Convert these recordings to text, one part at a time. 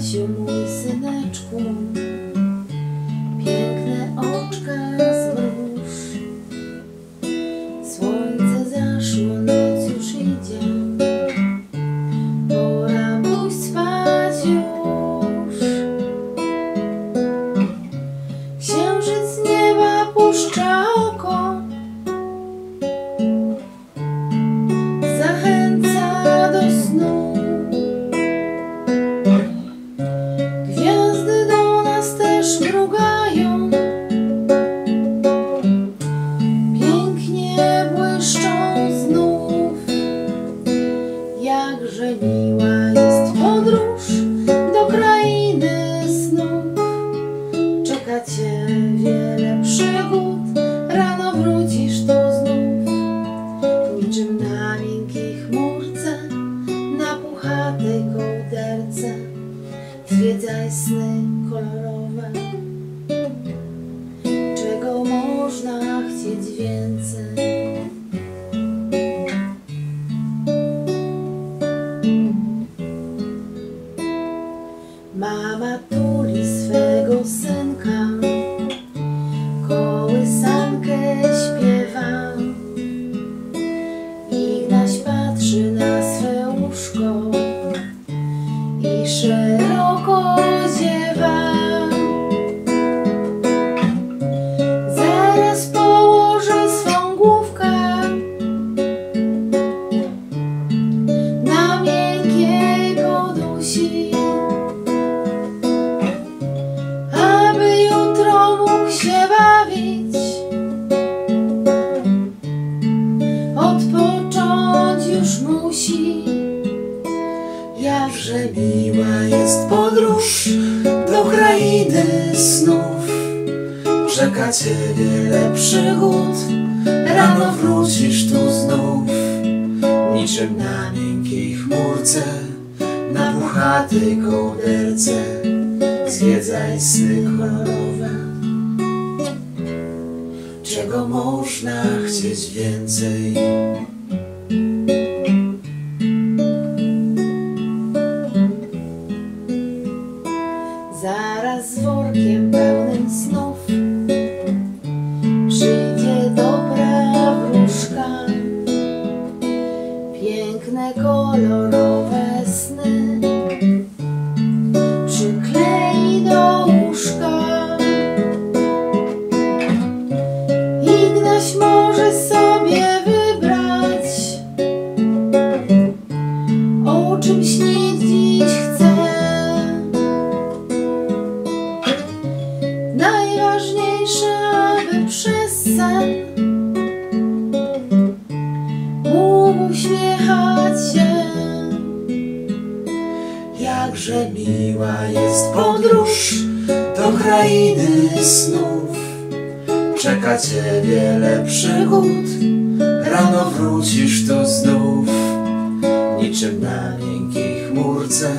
się, mój syneczku. Niczym na miękkiej chmurce, na puchatej kołderce. Zwiedzaj sny kolorowe, czego można chcieć więcej. Mama tuli swego synka, Fátima. Już musi. Jakże miła jest podróż do krainy snów. Czeka cię wiele przygód, rano wrócisz tu znów. Niczym na miękkiej chmurce, na puchatej kołderce. Zwiedzaj sny kolorowe. Czego można chcieć więcej? Najważniejsze, aby przez sen uśmiechać się. Jakże miła jest podróż do krainy snów. Czeka wiele przygód, rano wrócisz tu znów. Niczym na miękkiej chmurce,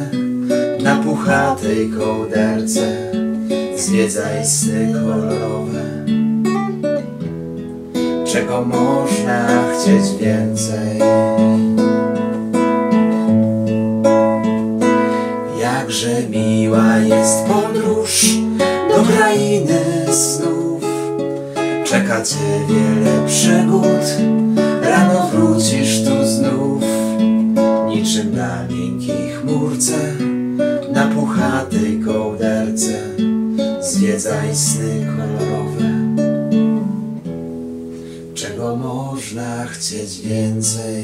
na puchatej kołderce. Zwiedzaj sny kolorowe. Czego można chcieć więcej? Jakże miła jest podróż do krainy snów. Czeka cię wiele przygód, Zwiedzaj sny kolorowe. Czego można chcieć więcej?